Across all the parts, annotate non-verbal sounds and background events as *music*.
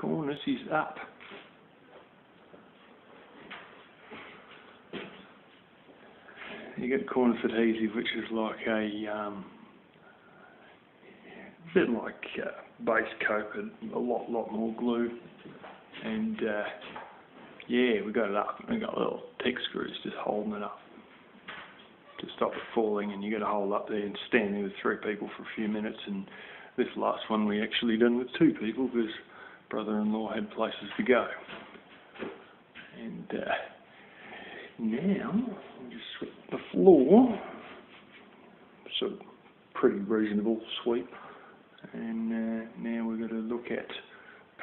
cornice is up. You get cornice adhesive, which is like a um, bit like uh, base coat, but a lot, lot more glue. And uh, yeah, we got it up. We got little Tek screws just holding it up to stop it falling. And you got to hold up there and stand there with three people for a few minutes. And this last one we actually done with two people because brother-in-law had places to go. And uh, now just sweep the floor. So pretty reasonable sweep. And uh, now we're going to look at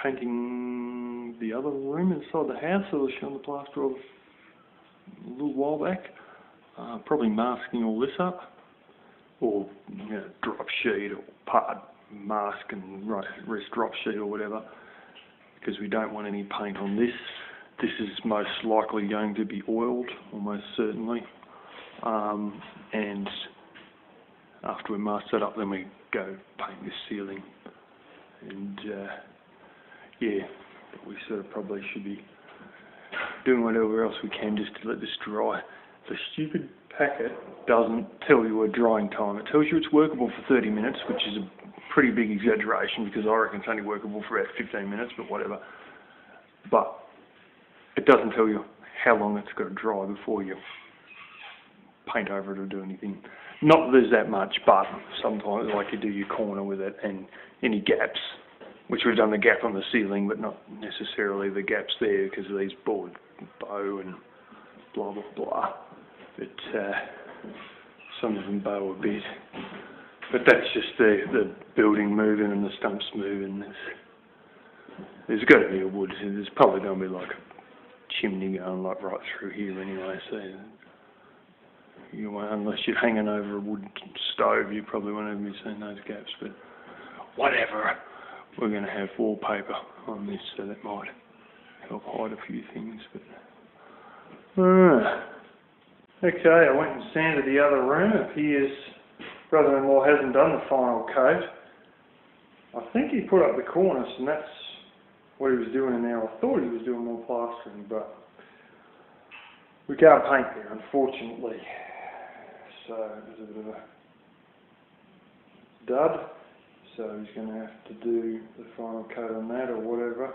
painting the other room inside the house that was shown the plaster of a little while back. Uh, probably masking all this up, or you know, drop sheet or part mask and rest drop sheet or whatever, because we don't want any paint on this. This is most likely going to be oiled, almost certainly. Um, and after we mask that up, then we go paint this ceiling. And uh, yeah, we sort of probably should be doing whatever else we can just to let this dry. The stupid packet doesn't tell you a drying time. It tells you it's workable for 30 minutes, which is a pretty big exaggeration because I reckon it's only workable for about 15 minutes, but whatever. But it doesn't tell you how long it's got to dry before you paint over it or do anything. Not that there's that much, but sometimes like you do your corner with it and any gaps, which we've done the gap on the ceiling, but not necessarily the gaps there because of these board bow and blah blah blah. But uh, some of them bow a bit. But that's just the the building moving and the stumps moving. There's, there's got to be a wood. There's probably going to be like a chimney going like right through here anyway. So you won't, unless you're hanging over a wood stove, you probably won't even be seeing those gaps. But whatever, we're going to have wallpaper on this, so that might help hide a few things. But uh, okay, I went and sanded the other room. It appears brother-in-law hasn't done the final coat. I think he put up the cornice, and that's what he was doing in there. I thought he was doing more plastering, but we can't paint there, unfortunately so there's a bit of a dud. So he's going to have to do the final coat on that or whatever.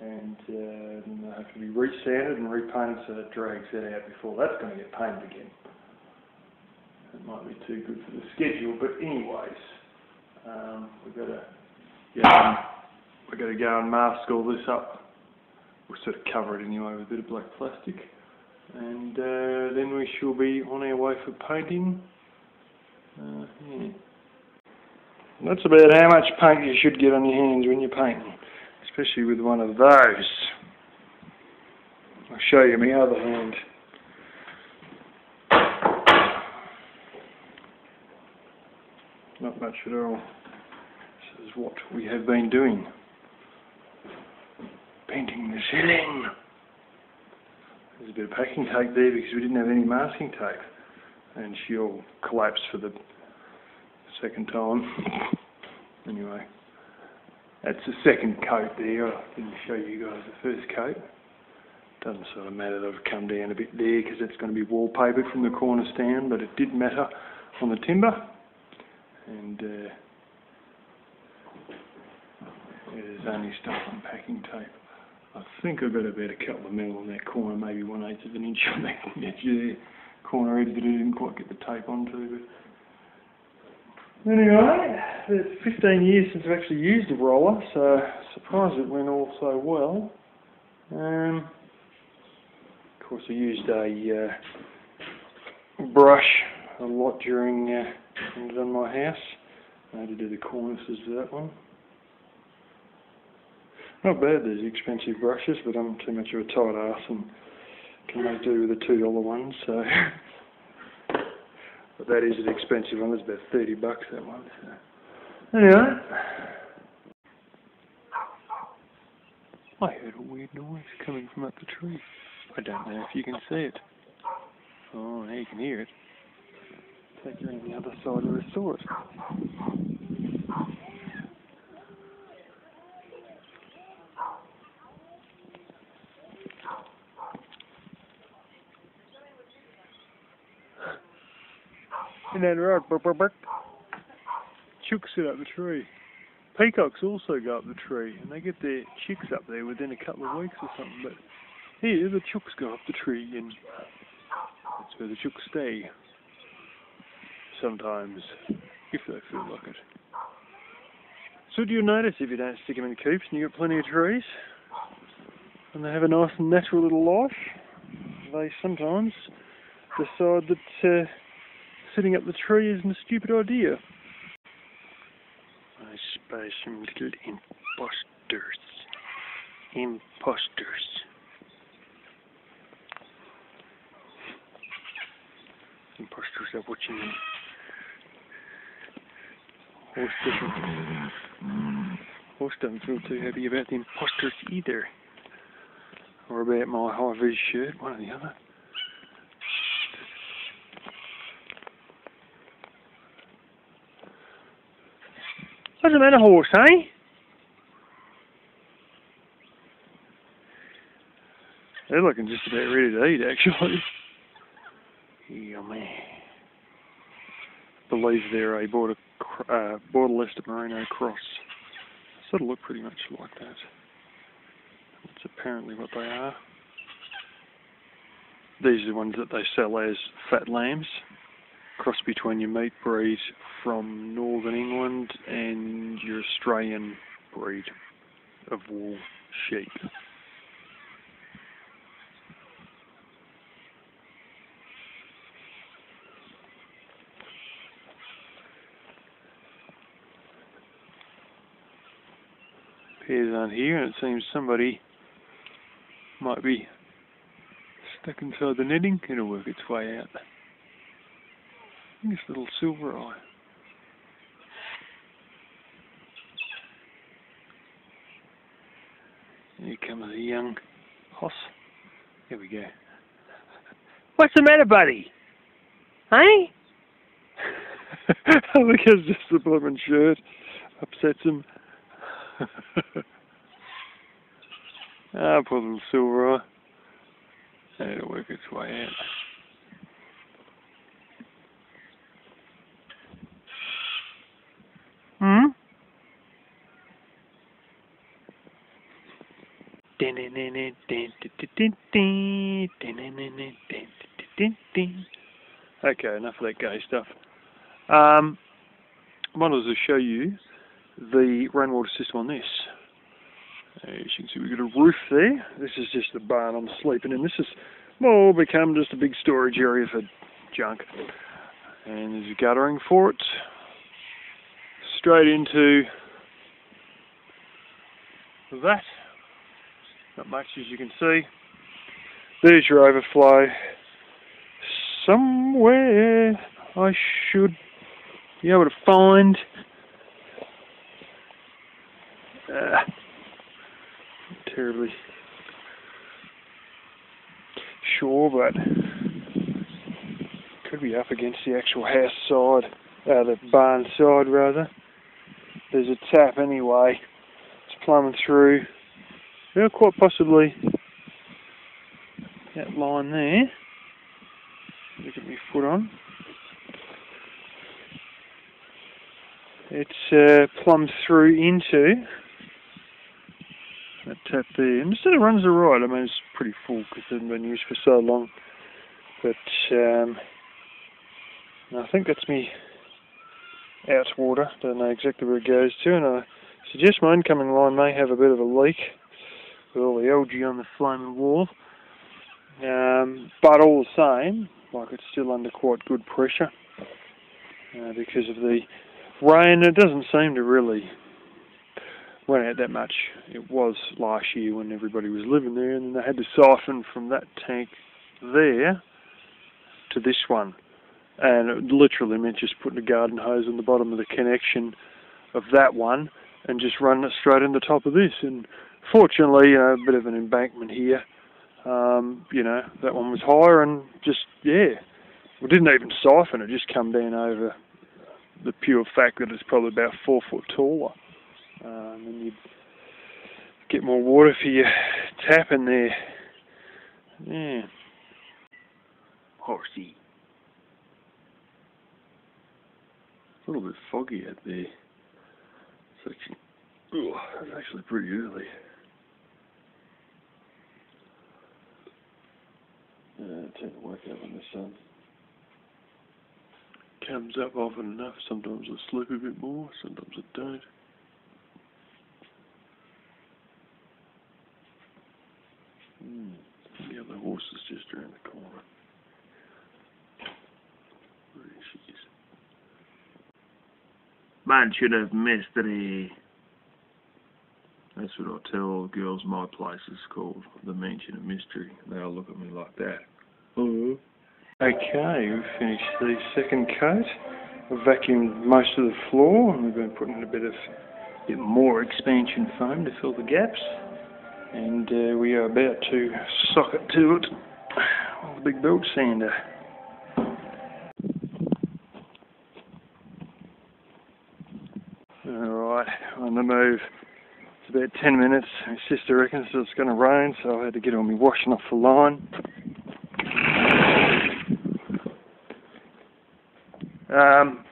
And uh, they'll have to be resanded and repainted so that drags that out before that's going to get painted again. It might be too good for the schedule, but anyways, um, we've got to yeah, we've got to go and mask all this up. We'll sort of cover it anyway with a bit of black plastic and uh, then we shall be on our way for painting. Uh, yeah. That's about how much paint you should get on your hands when you're painting, especially with one of those. I'll show you my other hand. Not much at all. This is what we have been doing. Painting the ceiling. There's a bit of packing tape there because we didn't have any masking tape. And she all collapsed for the second time. *laughs* anyway, that's the second coat there. I didn't show you guys the first coat. Doesn't sort of matter that I've come down a bit there because it's going to be wallpapered from the corner stand, but it did matter on the timber. And uh, there's only stuff on packing tape. I think I've got about a couple of mil on that corner, maybe one eighth of an inch on that *laughs* edge there. Corner edge that I didn't quite get the tape onto. But anyway, it's 15 years since I've actually used a roller, so surprised it went all so well. Um, of course, I used a uh, brush a lot during uh, on my house. I had to do the cornices of that one. Not bad, these expensive brushes, but I'm too much of a tight ass and can make do with the two dollar ones, so *laughs* but that is an expensive one, it's about thirty bucks that one. So. Anyway. I heard a weird noise coming from up the tree. I don't know if you can see it. Oh, now you can hear it configuring the other side of the sword. And then road, burp, burp, burp. sit up the tree. Peacocks also go up the tree, and they get their chicks up there within a couple of weeks or something. But here, the chicks go up the tree, and that's where the chicks stay. Sometimes, if they feel like it. So do you notice if you don't stick them in coops and you've got plenty of trees, and they have a nice natural little life, they sometimes decide that uh, sitting up the tree isn't a stupid idea. I spy some little imposters. Imposters. Imposters are watching me. Horse doesn't, horse doesn't feel too happy about the imposters either. Or about my high vis shirt, one or the other. What's the matter, horse, eh? They're looking just about ready to eat, actually. Yummy. believe they're a border, uh, border Leicester Merino cross. Sort of look pretty much like that. That's apparently what they are. These are the ones that they sell as fat lambs cross between your meat breed from Northern England and your Australian breed of wool sheep. Pairs aren't here and it seems somebody might be stuck inside the netting. It'll work its way out. This little silver eye. Here comes a young hoss. Here we go. *laughs* What's the matter, buddy? Hey? *laughs* I think it's just the blooming shirt upsets him. Ah, poor little silver eye. It'll work its way out. Hmm? Okay, enough of that gay stuff. Um, I wanted to show you the rainwater system on this. As you can see, we've got a roof there. This is just the barn I'm sleeping in. This has more become just a big storage area for junk. And there's a guttering for it straight into that. Not much as you can see. There's your overflow. Somewhere I should be able to find uh, terribly sure, but could be up against the actual house side, uh, the barn side rather there's a tap anyway. It's plumbing through. Yeah, quite possibly that line there. Look at my foot on. It's uh, plumbed through into that tap there. And it sort of runs alright. I mean, it's pretty full because it hasn't been used for so long. But um, I think that's me out water. Don't know exactly where it goes to, and I suggest my incoming line may have a bit of a leak with all the algae on the flaming wall. Um, but all the same, like it's still under quite good pressure uh, because of the rain. It doesn't seem to really run out that much. It was last year when everybody was living there, and they had to siphon from that tank there to this one and it literally meant just putting a garden hose on the bottom of the connection of that one and just running it straight in the top of this. And fortunately, you know, a bit of an embankment here. Um, you know, that one was higher and just yeah, we didn't even siphon it; just come down over the pure fact that it's probably about four foot taller. Um, and you'd get more water for your tap in there. Yeah. Horsey. A little bit foggy out there. It's actually, oh, it's actually pretty early. Yeah, I tend to work out when the sun comes up often enough. Sometimes I sleep a bit more, sometimes I don't. Hmm. The other horse is just around the corner. Where she is. Mansion of Mystery. That's what I tell all the girls my place is called, the Mansion of Mystery. They all look at me like that. Uh-huh. Okay, we've finished the second coat. We've vacuumed most of the floor and we've been putting in a bit of bit more expansion foam to fill the gaps. And uh, we are about to sock it to it with the big belt sander. Alright, on the move. It's about 10 minutes. My sister reckons it's going to rain, so I had to get all my washing off the line. Um,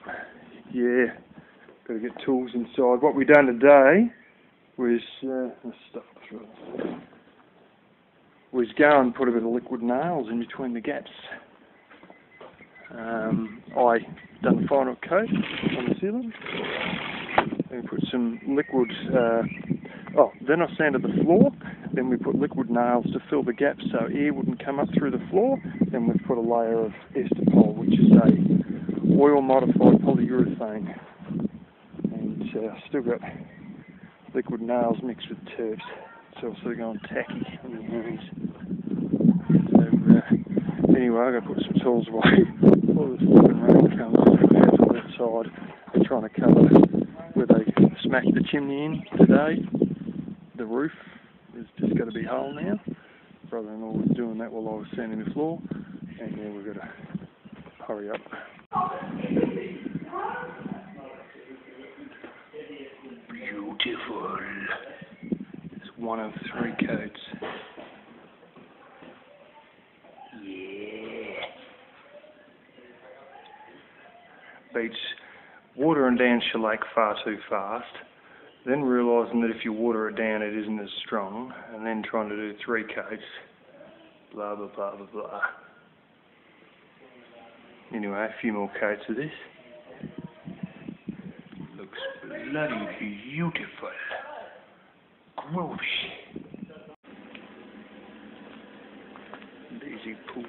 yeah, got to get tools inside. What we done today was uh, stuff was go and put a bit of liquid nails in between the gaps. Um, I done the final coat on the ceiling. Then put some liquid. Uh, oh, then I sanded the floor. Then we put liquid nails to fill the gaps so air wouldn't come up through the floor. Then we put a layer of Estapol, which is a oil modified polyurethane and uh, still got liquid nails mixed with turfs. So it's of going tacky on your hands. So uh, anyway i got to put some tools away. *laughs* All this rain comes out on that side. They're trying to cover where they smashed the chimney in today. The roof is just got to be whole now brother-in-law was doing that while I was sanding the floor. And now we've got to hurry up Beautiful. It's one of three coats. Yeah. Beats watering down shellac far too fast, then realising that if you water it down it isn't as strong, and then trying to do three coats, blah blah blah blah blah. Anyway, a few more coats of this. Looks bloody beautiful. Gross. Lazy pooch.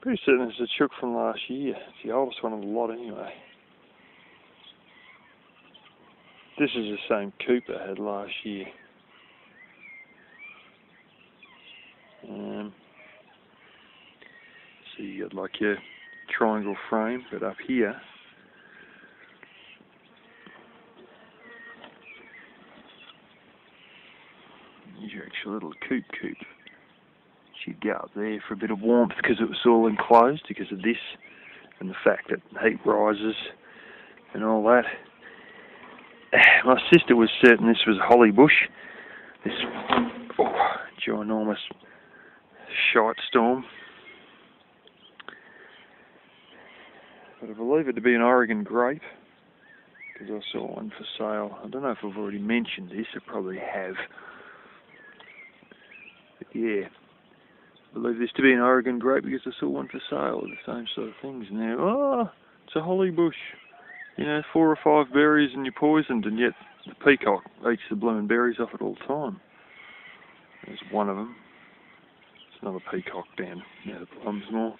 Pretty certain it's a chook from last year. It's the oldest one of the lot anyway. This is the same coop I had last year. Um, so you got like your triangle frame, but up here your actual little coop coop. You'd go up there for a bit of warmth because it was all enclosed because of this and the fact that heat rises and all that. *sighs* my sister was certain this was holly bush. This oh, ginormous shite storm. But I believe it to be an Oregon grape because I saw one for sale. I don't know if I've already mentioned this. I probably have. But yeah, I believe this to be an Oregon grape because I saw one for sale. The same sort of things now. Oh, it's a holly bush you know, four or five berries and you're poisoned, and yet the peacock eats the blooming berries off at all time. There's one of them. Another peacock down near the Plumsmore.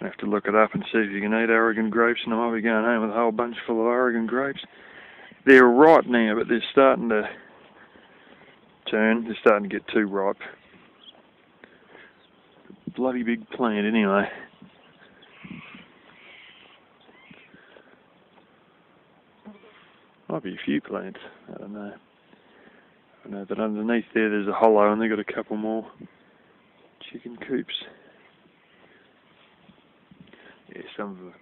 I have to look it up and see if you can eat Oregon grapes, and I might be going home with a whole bunch full of Oregon grapes. They're ripe now, but they're starting to turn. They're starting to get too ripe. Bloody big plant, anyway. Might be a few plants. I don't know. I know that underneath there there's a hollow and they've got a couple more chicken coops. Yeah, some of them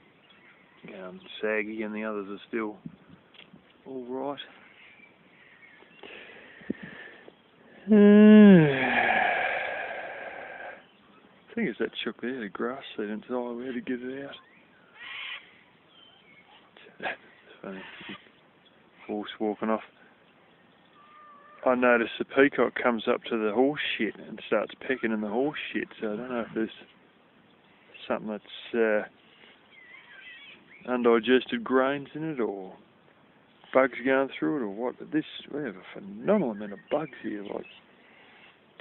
are um, saggy and the others are still alright. I *sighs* think it's that chook there, the grass seed inside, we had to get it out. *laughs* Funny. Horse walking off. I noticed the peacock comes up to the horse shit and starts pecking in the horse shit, so I don't know if there's something that's uh, undigested grains in it or bugs going through it or what, but this, we have a phenomenal amount of bugs here, like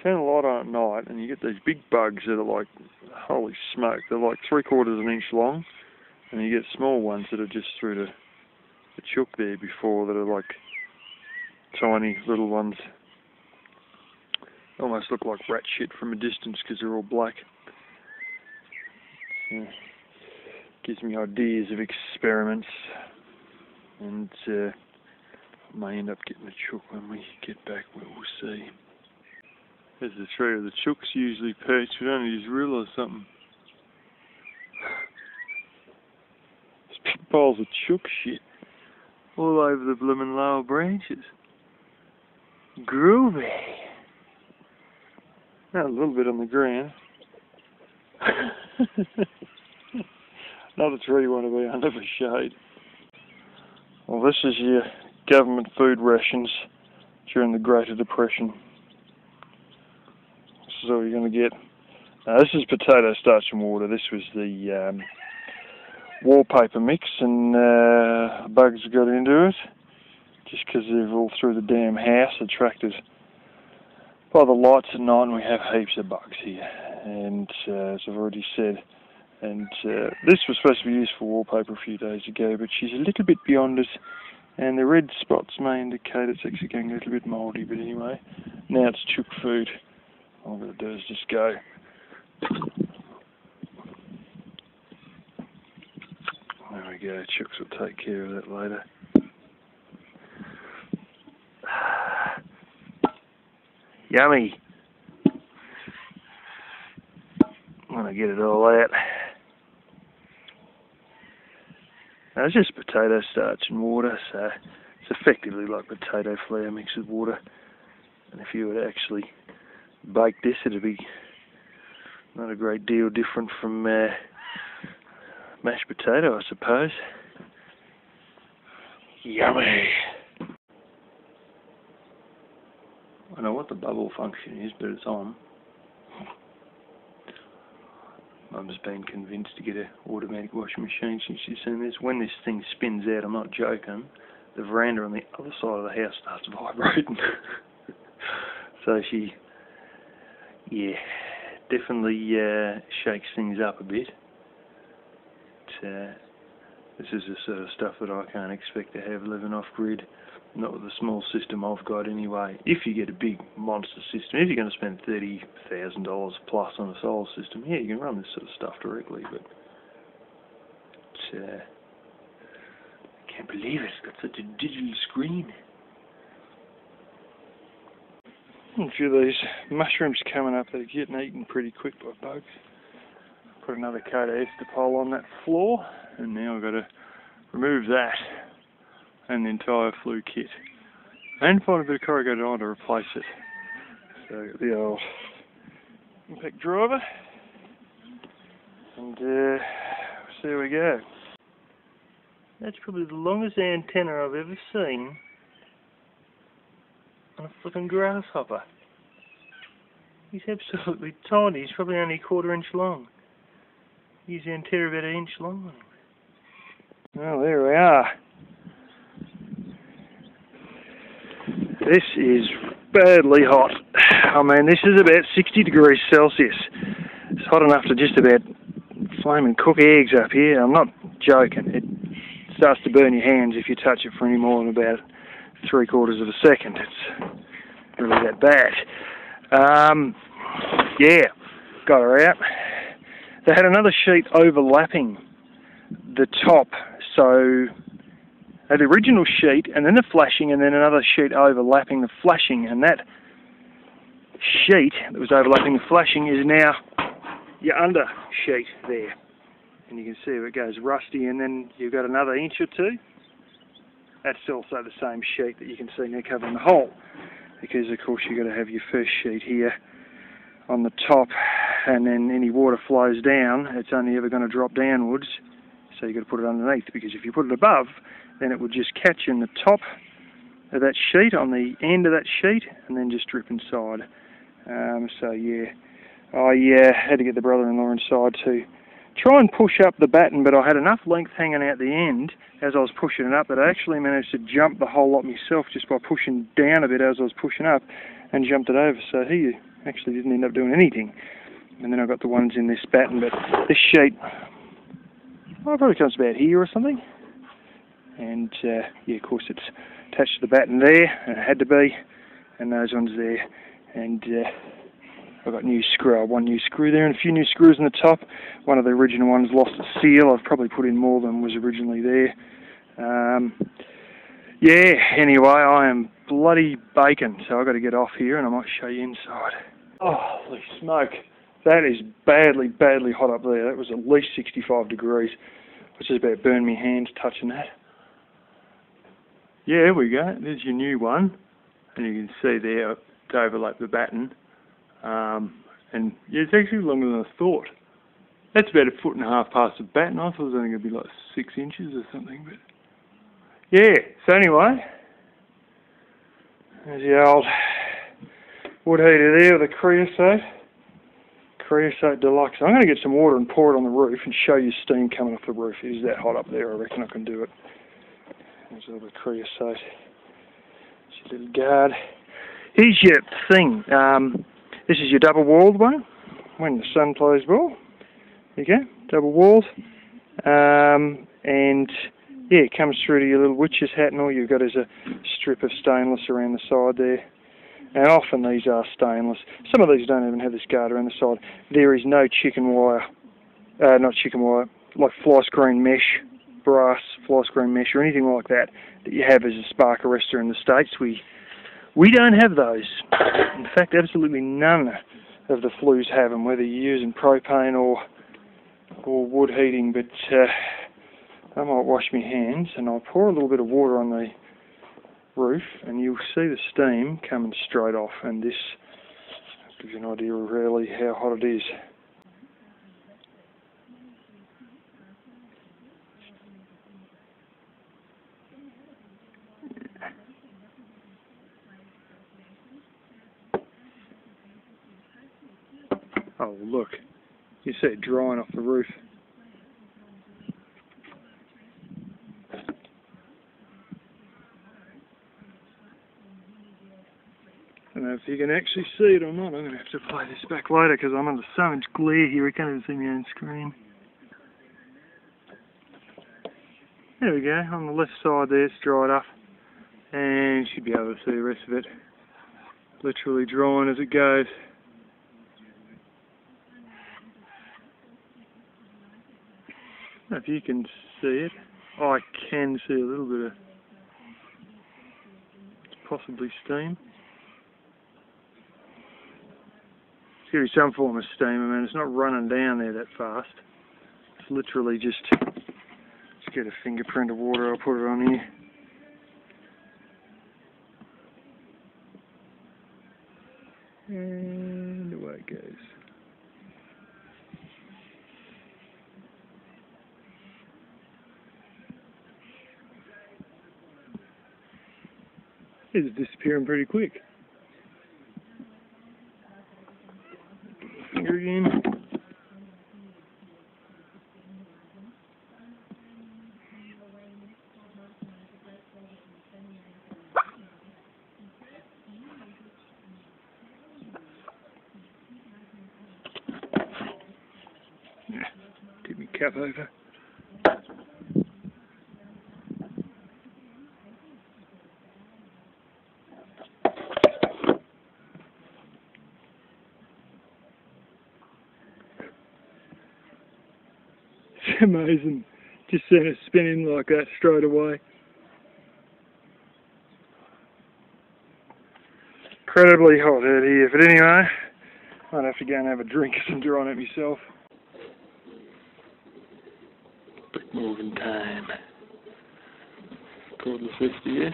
turn the light on at night and you get these big bugs that are like, holy smoke, they're like three quarters of an inch long, and you get small ones that are just through the, the chook there before that are like tiny little ones. Almost look like rat shit from a distance because they're all black. Yeah. Gives me ideas of experiments, and uh, may end up getting a chook when we get back. We'll see. There's the tree where the chooks usually perch. We don't realise something. There's big piles of chook shit all over the blooming lower branches. Groovy. Not a little bit on the ground. Another tree you want to be under for shade. Well, this is your government food rations during the Greater Depression This is all you're going to get. Now, this is potato starch and water. This was the um, wallpaper mix, and uh, bugs got into it just because they're all through the damn house, attracted by the lights at night, and we have heaps of bugs here. And uh, as I've already said, and uh, this was supposed to be used for wallpaper a few days ago, but she's a little bit beyond it, and the red spots may indicate it's actually getting a little bit mouldy. But anyway, now it's chook food. All I'm to do is just go. There we go, Chooks will take care of that later. Yummy! I'm going to get it all out. Now, it's just potato starch and water, so it's effectively like potato flour mixed with water. And if you were to actually bake this, it'd be not a great deal different from uh, mashed potato, I suppose. Yummy! I know what the bubble function is, but it's on. Mum's been convinced to get an automatic washing machine since she's seen this. When this thing spins out, I'm not joking, the veranda on the other side of the house starts vibrating. *laughs* so she yeah, definitely uh, shakes things up a bit. But, uh, this is the sort of stuff that I can't expect to have living off grid. Not with the small system I've got anyway. If you get a big monster system, if you're going to spend thirty thousand dollars plus on a solar system, yeah, you can run this sort of stuff directly. But uh, I can't believe it. It's got such a digital screen. A few of these mushrooms coming up that are getting eaten pretty quick by bugs. Put another coat of Estapol on that floor, and now I've got to remove that and the entire flue kit. And find a bit of corrugated iron to replace it. So the old impact driver, and uh, we go. That's probably the longest antenna I've ever seen on a flipping grasshopper. He's absolutely tiny. He's probably only a quarter inch long. He's antenna about an inch long. Well, there we are. This is badly hot. I mean, this is about 60 degrees Celsius. It's hot enough to just about flame and cook eggs up here. I'm not joking. It starts to burn your hands if you touch it for any more than about three quarters of a second. It's really that bad. Um, yeah, got her out. They had another sheet overlapping the top, so the original sheet and then the flashing and then another sheet overlapping the flashing. And that sheet that was overlapping the flashing is now your under sheet there. And you can see where it goes rusty. And then you've got another inch or two. That's also the same sheet that you can see now covering the hole. because of course you've got to have your first sheet here on the top. And then any water flows down it's only ever going to drop downwards so you've got to put it underneath because if you put it above then it would just catch in the top of that sheet on the end of that sheet and then just drip inside um, so yeah I uh, had to get the brother-in-law inside to try and push up the batten, but I had enough length hanging out the end as I was pushing it up that I actually managed to jump the whole lot myself just by pushing down a bit as I was pushing up and jumped it over. So he actually didn't end up doing anything. And then I got the ones in this batten, but this sheet, well, probably comes about here or something. And uh, yeah, of course, it's attached to the batten there, and it had to be, and those ones there. And uh, I've got new screw, one new screw there and a few new screws in the top. One of the original ones lost its seal. I've probably put in more than was originally there. Um, yeah, anyway, I am bloody bacon, so I've got to get off here and I might show you inside. Oh, holy smoke. That is badly, badly hot up there. That was at least 65 degrees. I just about burned my hands touching that. Yeah, there we go. There's your new one. And you can see there to overlap the batten. Um, and yeah, it's actually longer than I thought. That's about a foot and a half past the batten. I thought it was only going to be like six inches or something. But yeah, so anyway, there's the old wood heater there with the creosote. Creosote Deluxe. I'm going to get some water and pour it on the roof and show you steam coming off the roof. It is that hot up there. I reckon I can do it. There's a little bit of creosote. It's a little guard. Here's your thing. Um, this is your double walled one. When the sun plays ball. There you go, double walled. Um, and yeah, it comes through to your little witch's hat and all you've got is a strip of stainless around the side there. And often these are stainless. Some of these don't even have this guard around the side. There is no chicken wire, uh, not chicken wire, like fly screen mesh, brass fly screen mesh or anything like that that you have as a spark arrestor in the States. We we don't have those. In fact, absolutely none of the flues have them, whether you're using propane or or wood heating. But uh, I might wash my hands and I'll pour a little bit of water on the roof and you'll see the steam coming straight off and this gives you an idea of really how hot it is. Oh, look. You see it drying off the roof. I don't know if you can actually see it or not. I'm going to have to play this back later because I'm under so much glare here I can't even see my own screen. There we go. On the left side there it's dried up. And you should be able to see the rest of it. Literally drying as it goes. if you can see it. I can see a little bit of possibly steam. To be some form of steam. I mean, it's not running down there that fast. It's literally just, just get a fingerprint of water. I'll put it on here. And away it goes. It's disappearing pretty quick. Finger again. Yeah, keep over. *laughs* It's amazing. Just seeing it spinning like that straight away. Incredibly hot out here, but anyway, I'd have to go and have a drink because I'm drying it myself. Morgan time. Cordless SDS,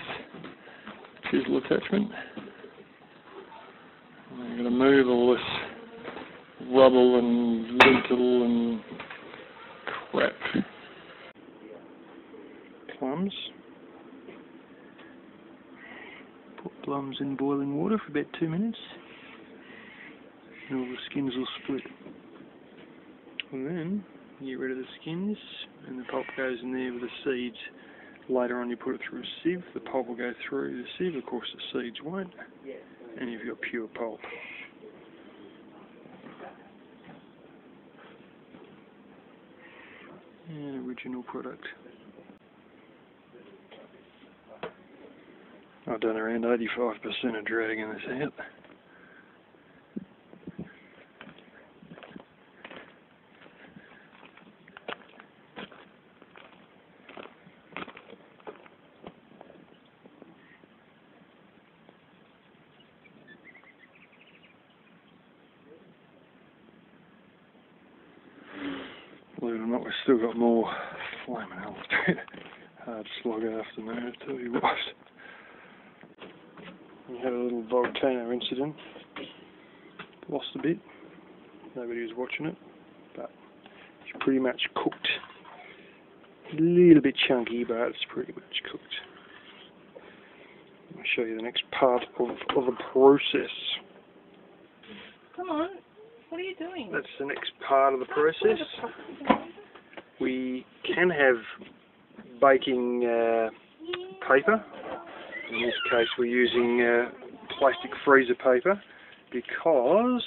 chisel attachment. And I'm going to move all this rubble and lintel and crap. Plums. Put plums in boiling water for about two minutes. And all the skins will split. And then get rid of the skins and the pulp goes in there with the seeds. Later on you put it through a sieve, the pulp will go through the sieve, of course the seeds won't. And you've got pure pulp. And original product. I've done around 85% of dragging this out. Believe it or not, we've still got more flaming hell. Hard *laughs* uh, slog after that, I tell you what. We had a little volcano incident. Lost a bit. Nobody was watching it, but it's pretty much cooked. A little bit chunky, but it's pretty much cooked. I'll show you the next part of, of the process. Come on. What are you doing? That's the next part of the process. We can have baking uh, paper. In this case, we're using uh, plastic freezer paper because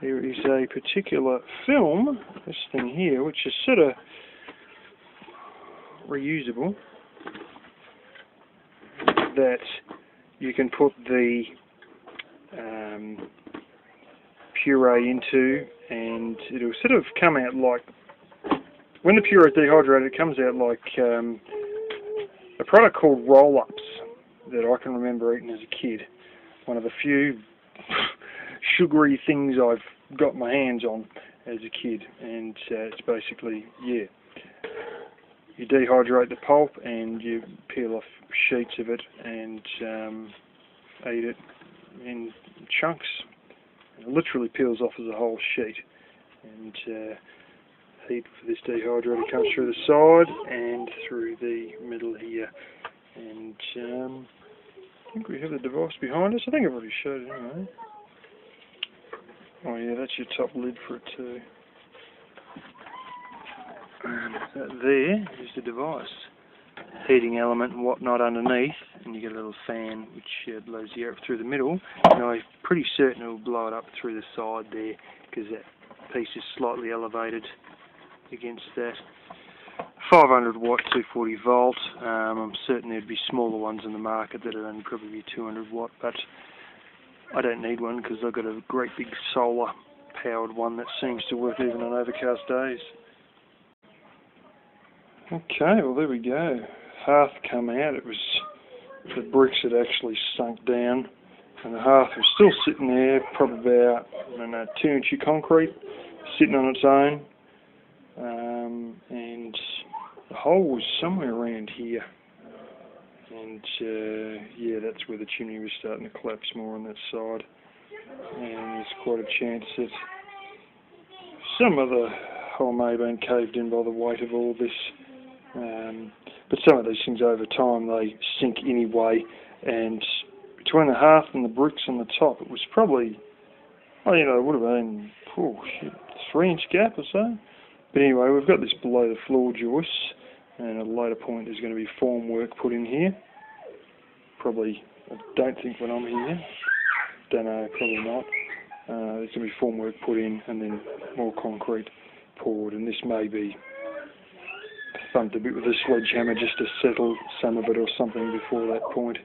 there is a particular film, this thing here, which is sort of reusable that you can put the um, puree into and it'll sort of come out like when the puree is dehydrated it comes out like um, a product called roll-ups that I can remember eating as a kid. One of the few *laughs* sugary things I've got my hands on as a kid and uh, it's basically yeah you dehydrate the pulp and you peel off sheets of it and um, eat it in chunks. It literally peels off as a whole sheet. And uh, heat for this dehydrator comes through the side and through the middle here. And um, I think we have the device behind us. I think I've already showed it anyway. Oh yeah, that's your top lid for it too. And that there is the device. Heating element and whatnot underneath, and you get a little fan which uh, blows the air up through the middle. And I'm pretty certain it will blow it up through the side there because that piece is slightly elevated against that. 500 watt, 240 volt. Um, I'm certain there'd be smaller ones in the market that would only probably be 200 watt, but I don't need one because I've got a great big solar powered one that seems to work even on overcast days. Okay, well there we go. Hearth come out. It was the bricks had actually sunk down, and the hearth was still sitting there, probably about I don't know two inch of concrete, sitting on its own, um, and the hole was somewhere around here. And uh, yeah, that's where the chimney was starting to collapse more on that side, and there's quite a chance that some of the hole may have been caved in by the weight of all this. Um, but some of these things over time they sink anyway, and between the hearth and the bricks on the top, it was probably, oh, you know, it would have been, oh shit, three inch gap or so. But anyway, we've got this below the floor joist, and at a later point there's going to be form work put in here. Probably, I don't think when I'm here, don't know, probably not. Uh, there's going to be form work put in, and then more concrete poured, and this may be thumped a bit with a sledgehammer just to settle some of it or something before that point.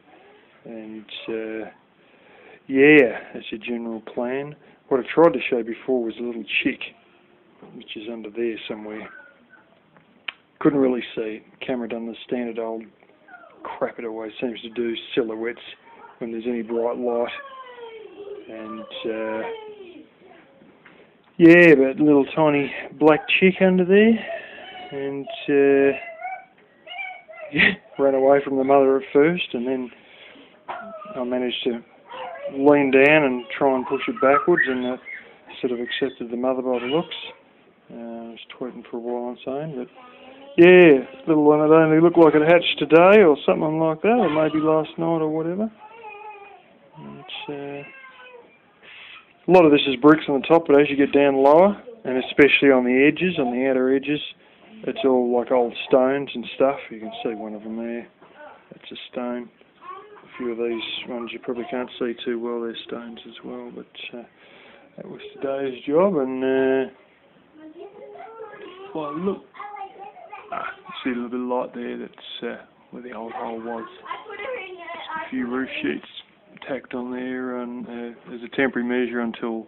And uh, yeah, that's your general plan. What I tried to show before was a little chick, which is under there somewhere. Couldn't really see. Camera done the standard old crap it always seems to do, silhouettes when there's any bright light. And uh, yeah, but little tiny black chick under there and uh, *laughs* yeah, ran away from the mother at first, and then I managed to lean down and try and push it backwards, and that sort of accepted the mother by the looks. Uh, I was tweeting for a while on saying that, yeah, little one, it only looked like it hatched today or something like that, or maybe last night or whatever. It's, uh, a lot of this is bricks on the top, but as you get down lower, and especially on the edges, on the outer edges, it's all like old stones and stuff. You can see one of them there. That's a stone. A few of these ones you probably can't see too well. They're stones as well, but uh, that was today's job. And uh, well, look, ah, see a little bit of light there. That's uh, where the old hole was. Just a few roof sheets tacked on there, and uh, as a temporary measure until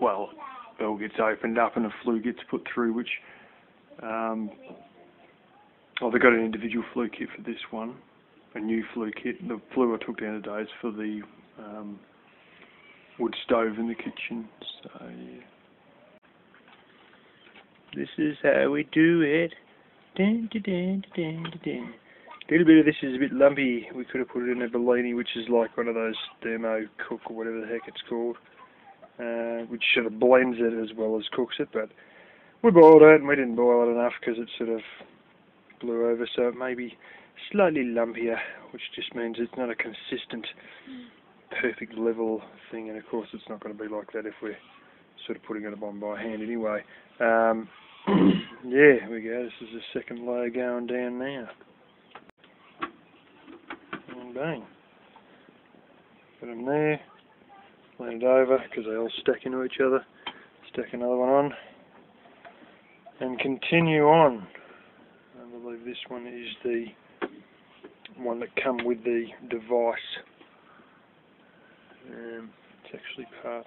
well, it all gets opened up and a flue gets put through, which um, oh, they've got an individual flue kit for this one, a new flue kit. The flue I took down today is for the um, wood stove in the kitchen. So yeah. This is how we do it. Dun, dun, dun. A little bit of this is a bit lumpy. We could have put it in a Bellini, which is like one of those demo cook or whatever the heck it's called, uh, which sort of blends it as well as cooks it. But we boiled it and we didn't boil it enough because it sort of blew over, so it may be slightly lumpier, which just means it's not a consistent, perfect level thing. And of course, it's not going to be like that if we're sort of putting it on by hand anyway. Um, *clears throat* yeah, we go. This is the second layer going down now. And bang. Put them there. Lean it over because they all stack into each other. Stack another one on. And continue on. I believe this one is the one that come with the device. Um, it's actually part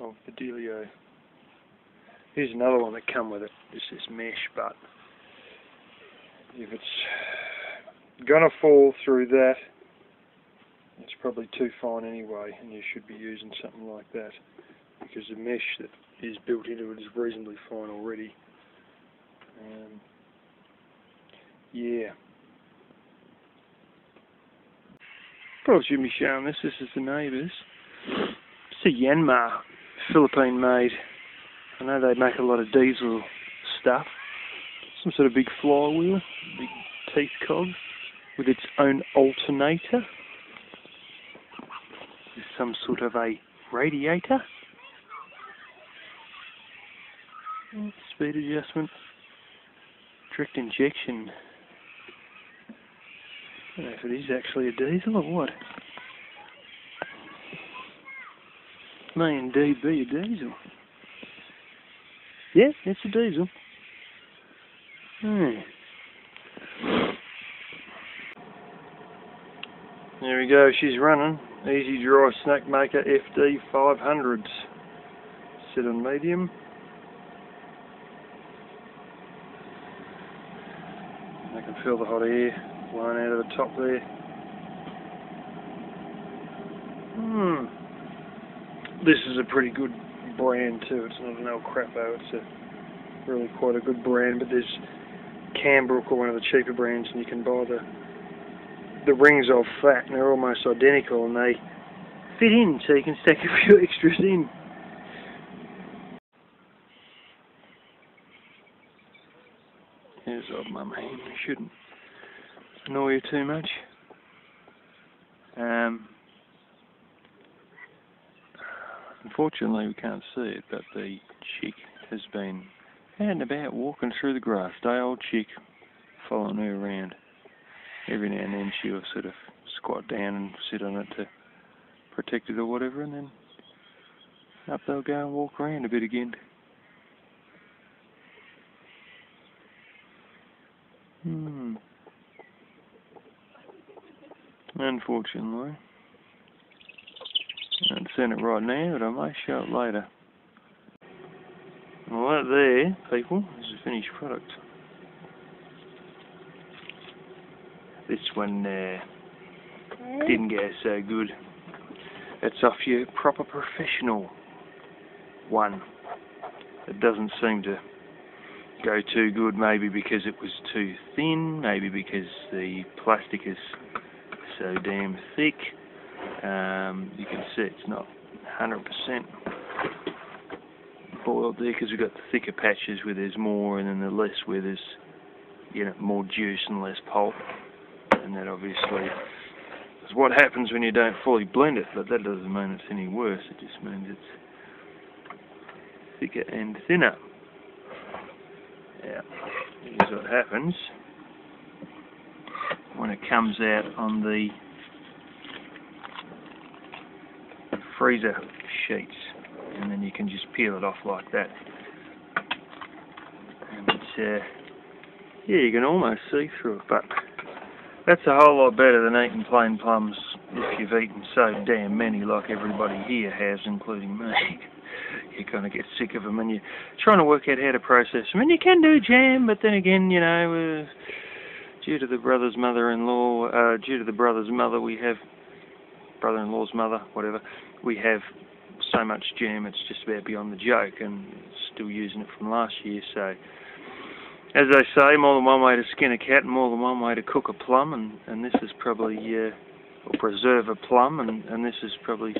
of the dealio. Here's another one that come with it. This is mesh, but if it's gonna fall through that, it's probably too fine anyway, and you should be using something like that because the mesh that is built into it is reasonably fine already. Um, yeah. Probably shouldn't be showing this. This is the neighbours. It's a Yanmar, Philippine made. I know they make a lot of diesel stuff. Some sort of big flywheel, big teeth cog with its own alternator. Some sort of a radiator. Speed adjustment. Direct injection. I don't know if it is actually a diesel or what. May indeed be a diesel. Yeah, it's a diesel. Hmm. There we go, she's running. Ezidri Snack Maker FD 500s. Sit on medium. I can feel the hot air blowing out of the top there. Hmm. This is a pretty good brand too. It's not an El Crapo. It's a really quite a good brand. But there's Kambrook or one of the cheaper brands, and you can buy the the rings of fat, and they're almost identical, and they fit in, so you can stack a few *laughs* extras in. Here's old mama hen. Shouldn't annoy you too much. Um, unfortunately, we can't see it, but the chick has been and about walking through the grass. Day old chick following her around. Every now and then she'll sort of squat down and sit on it to protect it or whatever, and then up they'll go and walk around a bit again. Hmm. Unfortunately. I don't send it right now, but I may show it later. Well, that there, people, is the finished product. This one uh, didn't go so good. It's off your proper professional one. It doesn't seem to go too good, maybe because it was too thin, maybe because the plastic is so damn thick. Um, you can see it's not 100% boiled there because we've got the thicker patches where there's more and then the less where there's you know, more juice and less pulp. And that obviously is what happens when you don't fully blend it, but that doesn't mean it's any worse, it just means it's thicker and thinner. Yeah, here's what happens when it comes out on the freezer sheets and then you can just peel it off like that. And uh, yeah you can almost see through it but that's a whole lot better than eating plain plums if you've eaten so damn many like everybody here has including me *laughs* you kind of get sick of them and you're trying to work out how to process them and you can do jam but then again you know uh, due to the brother's mother-in-law uh, due to the brother's mother we have brother-in-law's mother whatever we have so much jam it's just about beyond the joke and still using it from last year. So as they say more than one way to skin a cat and more than one way to cook a plum and, and this is probably uh, or preserve a plum and, and this is probably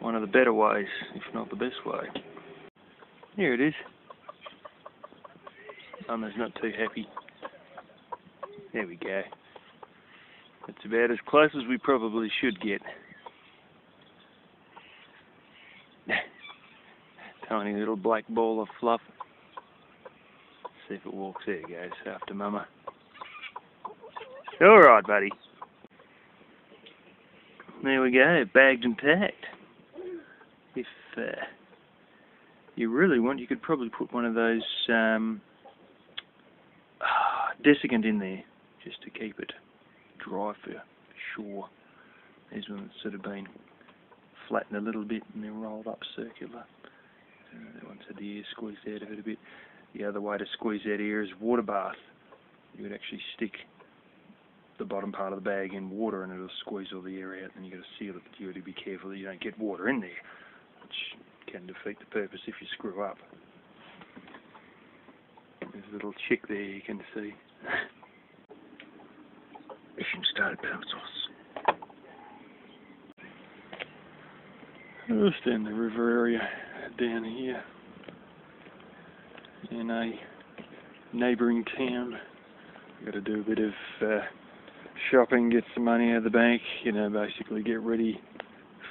one of the better ways if not the best way here it is Mama's not too happy there we go it's about as close as we probably should get *laughs* tiny little black ball of fluff. See if it walks. There it goes, after Mama. Alright, buddy. There we go, bagged and packed. If uh, you really want, you could probably put one of those um, desiccant in there, just to keep it dry for sure. These ones sort of been flattened a little bit and then rolled up circular. Uh, that one said the air squeezed out of it a bit. The other way to squeeze that air is water bath. You would actually stick the bottom part of the bag in water and it'll squeeze all the air out and you've got to seal it but you've got to be careful that you don't get water in there which can defeat the purpose if you screw up. There's a little chick there you can see. *laughs* Fishing started sauce. Just in the river area down here in a neighbouring town. Got to do a bit of uh, shopping, get some money out of the bank, you know, basically get ready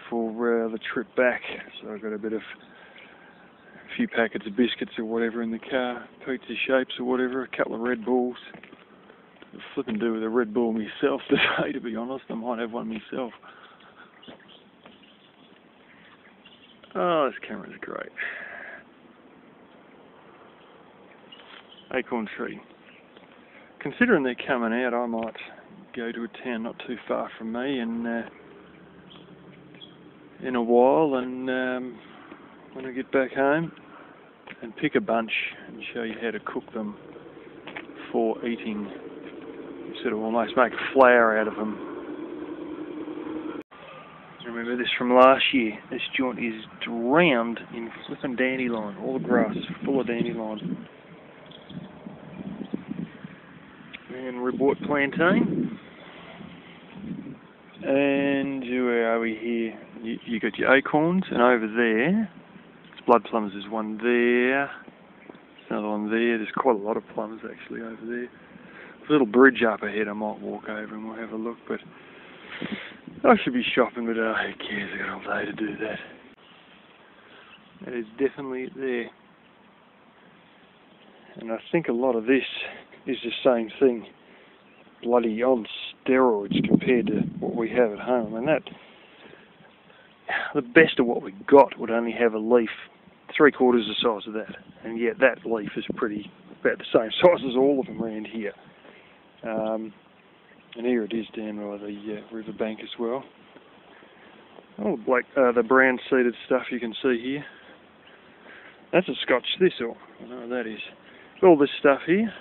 for uh, the trip back. So I've got a bit of a few packets of biscuits or whatever in the car, pizza shapes or whatever, a couple of Red Bulls. i flipping do with a Red Bull myself *laughs* today, to be honest. I might have one myself. Oh, this camera's great. Acorn tree. Considering they're coming out, I might go to a town not too far from me and uh, in a while and um, when I get back home and pick a bunch and show you how to cook them for eating. Sort of almost make a flour out of them Remember this from last year. This joint is drowned in flipping dandelion. All the grass full of dandelion. And bought plantain. And where are we here? You, you got your acorns, and over there, it's blood plums. There's one there. There's another one there. There's quite a lot of plums actually over there. There's a little bridge up ahead. I might walk over and we'll have a look, but I should be shopping, but uh, who cares? I got all day to do that. That is definitely there. And I think a lot of this is the same thing, bloody on steroids compared to what we have at home. And that, the best of what we got would only have a leaf three quarters the size of that. And yet that leaf is pretty about the same *laughs* size as all of them around here. Um, and here it is down by the uh, riverbank as well. Oh, black, uh, the brown seeded stuff you can see here. That's a Scotch thistle. I know what that is. All this stuff here.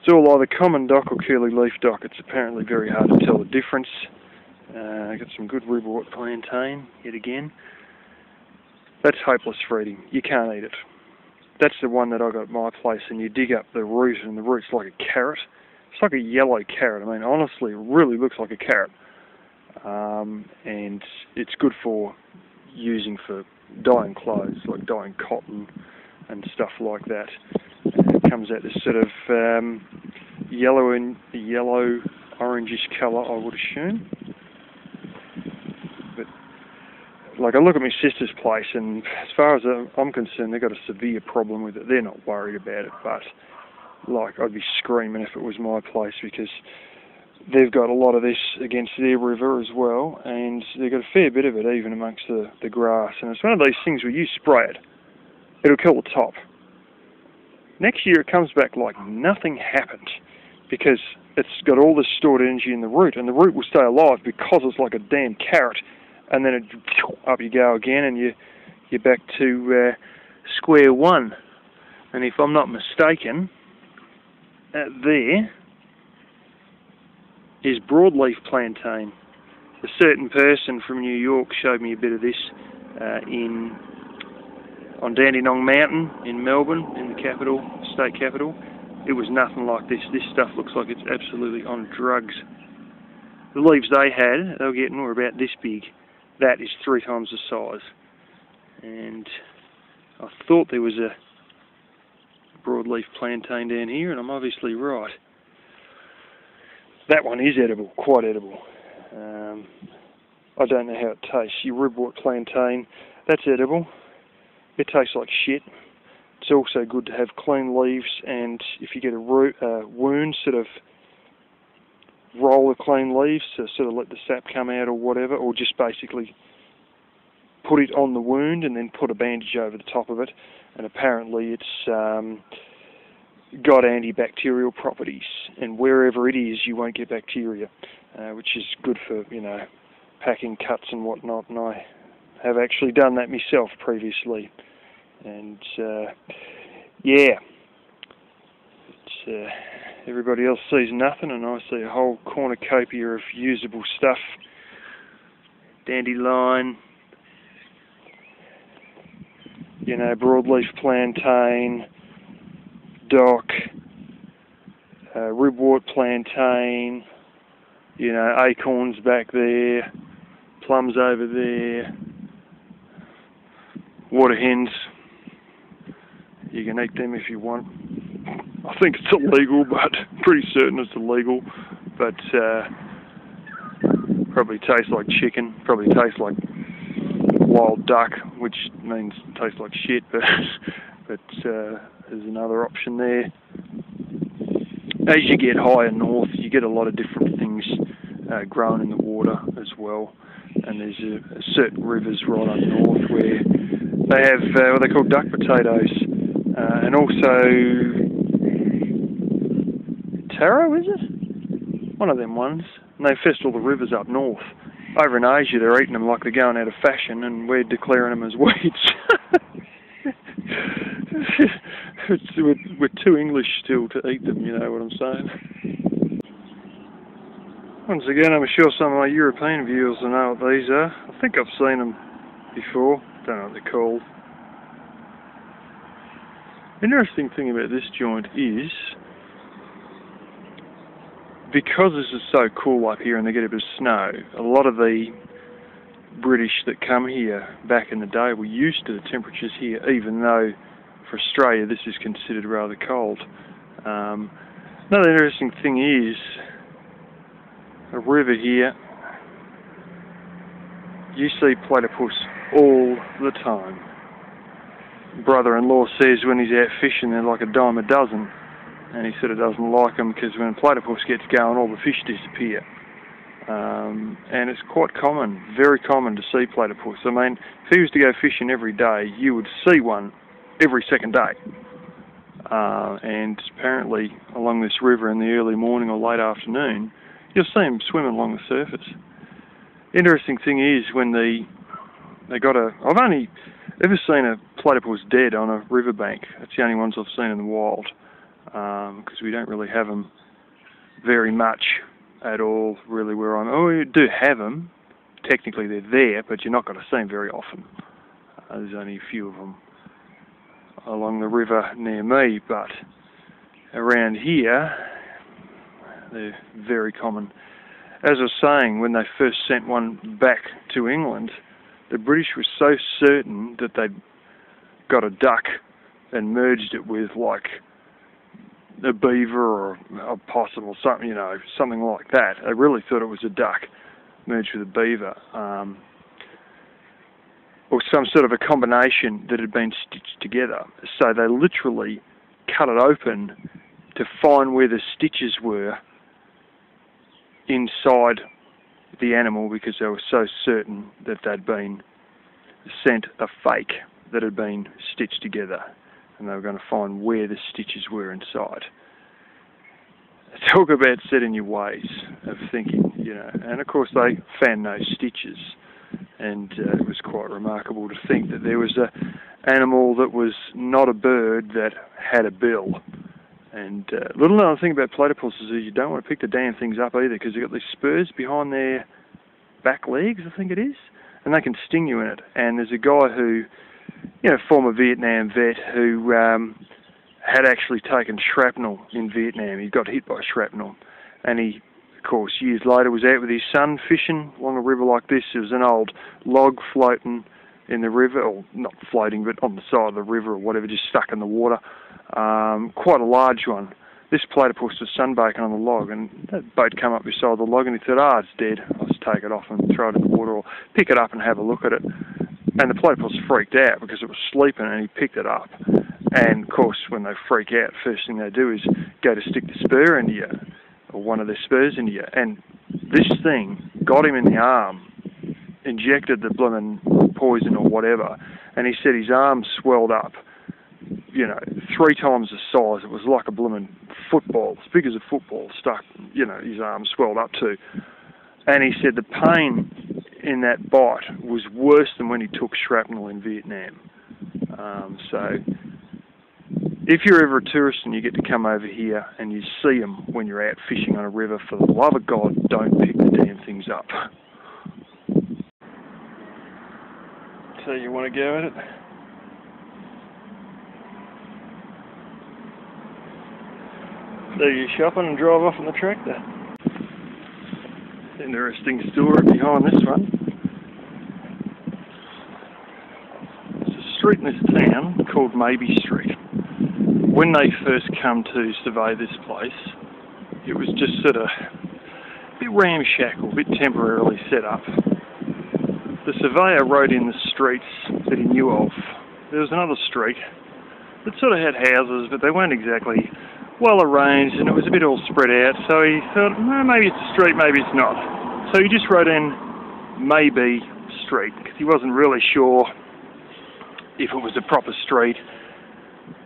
It's all either common dock or curly leaf dock. It's apparently very hard to tell the difference. Uh, got some good rhubarb plantain, yet again. That's hopeless for eating. You can't eat it. That's the one that I got at my place, and you dig up the root, and the root's like a carrot. It's like a yellow carrot. I mean, honestly, it really looks like a carrot. um, and it's good for using for dyeing clothes, like dyeing cotton and stuff like that. Comes out this sort of um, yellow and yellow orangish colour, I would assume. But like I look at my sister's place, and as far as I'm concerned, they've got a severe problem with it. They're not worried about it, but like I'd be screaming if it was my place because they've got a lot of this against their river as well, and they've got a fair bit of it even amongst the, the grass. And it's one of those things where you spray it, it'll kill the top. Next year it comes back like nothing happened because it's got all this stored energy in the root, and the root will stay alive because it's like a damn carrot. And then it, *tsk* up you go again, and you you're back to uh, square one. And if I'm not mistaken, there is broadleaf plantain. A certain person from New York showed me a bit of this uh, in on Dandenong Mountain in Melbourne, in the capital, state capital. It was nothing like this. This stuff looks like it's absolutely on drugs. The leaves they had, they were getting were about this big. That is three times the size. And I thought there was a broadleaf plantain down here, and I'm obviously right. That one is edible, quite edible. Um, I don't know how it tastes. Your ribwort plantain, that's edible. It tastes like shit. It's also good to have clean leaves, and if you get a root, uh, wound, sort of roll the clean leaves to sort of let the sap come out or whatever, or just basically put it on the wound and then put a bandage over the top of it. And apparently, it's um, got antibacterial properties, and wherever it is, you won't get bacteria, uh, which is good for you know packing cuts and whatnot. And I have actually done that myself previously, and uh, yeah, uh, everybody else sees nothing, and I see a whole cornucopia of usable stuff. Dandelion, you know, broadleaf plantain. Dock, uh, ribwort plantain, you know, acorns back there, plums over there, water hens. You can eat them if you want. I think it's illegal, but pretty certain it's illegal. But uh, probably tastes like chicken. Probably tastes like wild duck, which means tastes like shit. But *laughs* but uh, there's another option there. As you get higher north, you get a lot of different things uh, growing in the water as well. And there's a, a certain rivers right up north where they have uh, what they call duck potatoes, uh, and also taro, is it? One of them ones. And they infest all the rivers up north. Over in Asia, they're eating them like they're going out of fashion, and we're declaring them as weeds. *laughs* we're, we're too English still to eat them, you know what I'm saying? Once again, I'm sure some of my European viewers will know what these are. I think I've seen them before. Don't know what they're called. Interesting thing about this joint is because this is so cool up here and they get a bit of snow, a lot of the British that come here back in the day were used to the temperatures here, even though for Australia, this is considered rather cold. Um, another interesting thing is a river here. You see platypus all the time. Brother-in-law says when he's out fishing, they're like a dime a dozen, and he sort of doesn't like them because when platypus gets going, all the fish disappear. Um, and it's quite common, very common to see platypus. I mean, if he was to go fishing every day, you would see one every second day. Uh, and apparently, along this river in the early morning or late afternoon, you'll see them swimming along the surface. Interesting thing is when the they got a. I've only ever seen a platypus dead on a riverbank. That's the only ones I've seen in the wild because um, we don't really have them very much at all. Really, where I'm. Oh, we do have them. Technically, they're there, but you're not going to see them very often. Uh, there's only a few of them along the river near me, but around here they're very common. as I was saying, when they first sent one back to England, the British were so certain that they'd got a duck and merged it with like a beaver or a possum or something, you know, something like that. They really thought it was a duck merged with a beaver, um, or some sort of a combination that had been stitched together. So they literally cut it open to find where the stitches were inside the animal because they were so certain that they'd been sent a fake that had been stitched together and they were going to find where the stitches were inside. Talk about setting in your ways of thinking, you know. And of course, they found no stitches, and uh, it was quite remarkable to think that there was a animal that was not a bird that had a bill. And uh, little known thing about platypuses is you don't want to pick the damn things up either because they've got these spurs behind their back legs, I think it is, and they can sting you in it. And there's a guy who you know, former Vietnam vet who um, had actually taken shrapnel in Vietnam. He got hit by shrapnel, and he, of course, years later was out with his son fishing along a river like this. There was an old log floating in the river, or not floating, but on the side of the river or whatever, just stuck in the water. Um, quite a large one. This platypus was sunbaking on the log, and that boat came up beside the log, and he said, "Ah, it's dead. I'll just take it off and throw it in the water, or pick it up and have a look at it." And the platypus freaked out because it was sleeping and he picked it up. And of course, when they freak out, first thing they do is go to stick the spur into you, or one of their spurs into you. And this thing got him in the arm, injected the blooming poison or whatever, and he said his arm swelled up, you know, three times the size. It was like a blooming football, as big as a football, stuck, you know, his arm swelled up to. And he said the pain in that bite was worse than when he took shrapnel in Vietnam. Um, so, if you're ever a tourist and you get to come over here and you see them when you're out fishing on a river, for the love of God, don't pick the damn things up. So you want to go at it? Do your shopping and drive off in the tractor interesting story behind this one. There's a street in this town called Maybe Street. When they first come to survey this place, it was just sort of a bit ramshackle, a bit temporarily set up. The surveyor wrote in the streets that he knew of. There was another street that sort of had houses, but they weren't exactly well arranged and it was a bit all spread out. So he thought, maybe it's a street, maybe it's not. So he just wrote in maybe street because he wasn't really sure if it was a proper street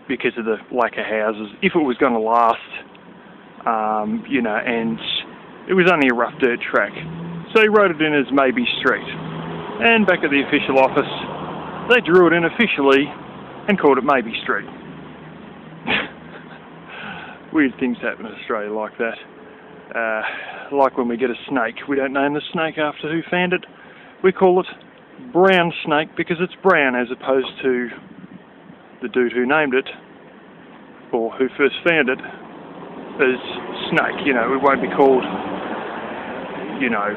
because of the lack of houses, if it was going to last, um, you know, and it was only a rough dirt track. So he wrote it in as maybe street. And back at the official office, they drew it in officially and called it maybe street. Weird things happen in Australia like that. Uh, like when we get a snake, we don't name the snake after who found it. We call it brown snake because it's brown as opposed to the dude who named it or who first found it as snake. You know, it won't be called, you know,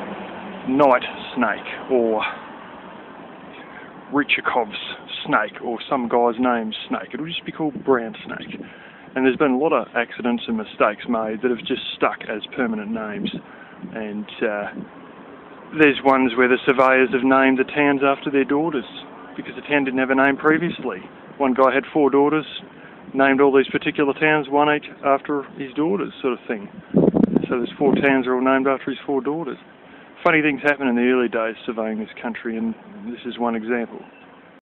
night snake or Richikov's snake or some guy's name snake. It'll just be called brown snake. And there's been a lot of accidents and mistakes made that have just stuck as permanent names. And uh, there's ones where the surveyors have named the towns after their daughters because the town didn't have a name previously. One guy had four daughters, named all these particular towns, one each after his daughters, sort of thing. So there's four towns are all named after his four daughters. Funny things happen in the early days surveying this country, and this is one example.